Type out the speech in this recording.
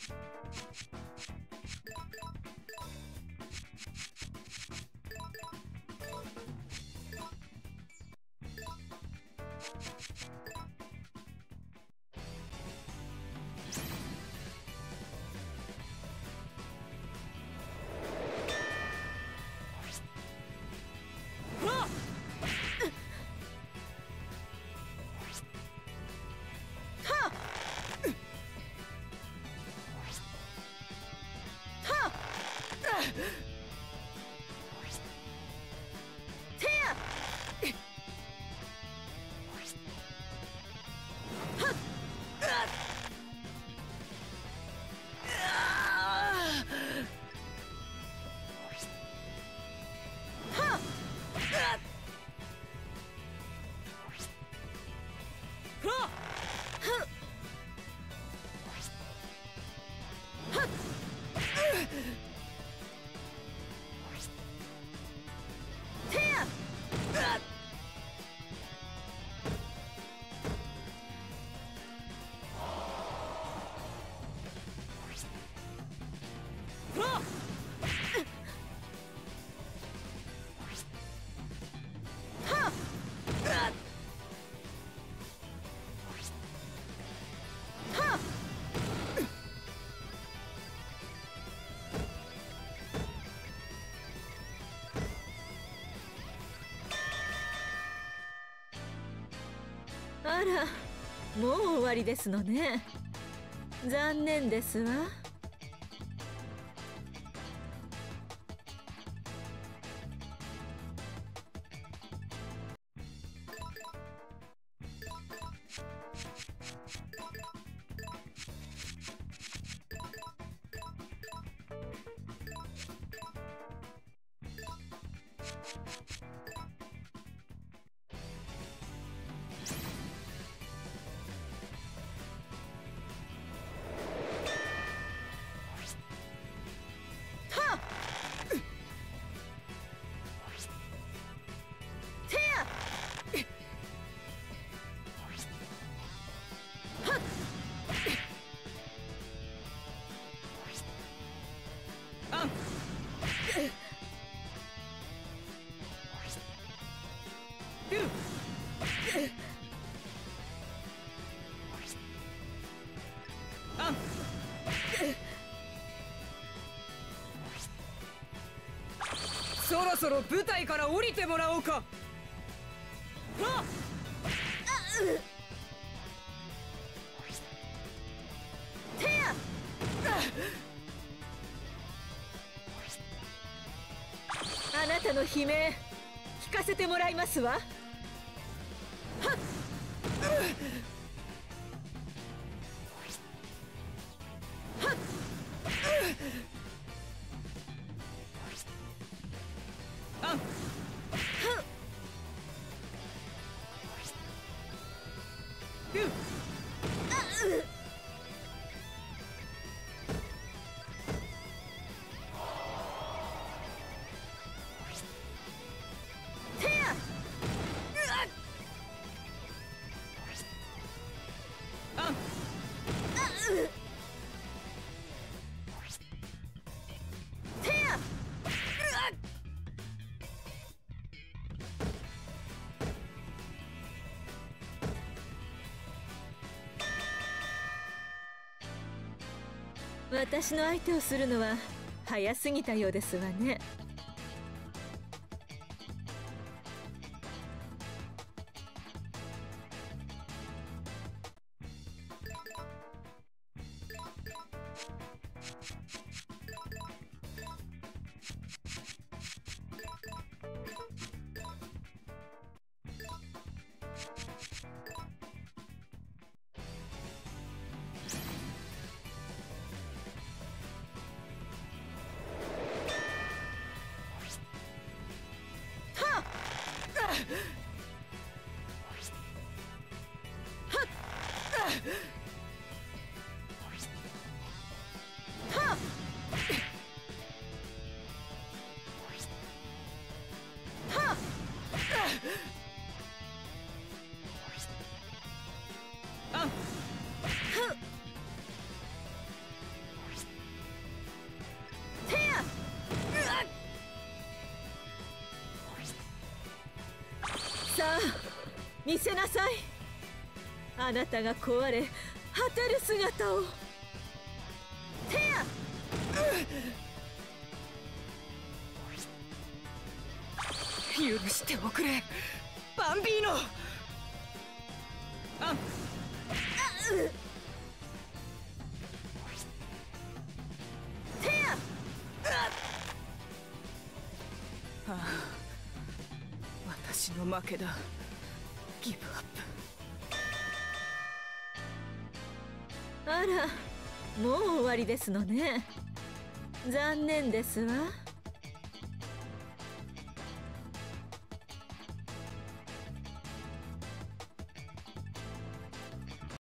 あらもう終わりですのね。残念ですわ。ろそろ舞台から降りてもらおうか。あなたの悲鳴聞かせてもらいますわ。はっ。私の相手をするのは早すぎたようですわね。見せなさい。あなたが壊れ果てる姿を。テア許しておくれ。バンビーノ。あテアあ。私の負けだ。ギブアップあらもう終わりですのね。残念ですわ。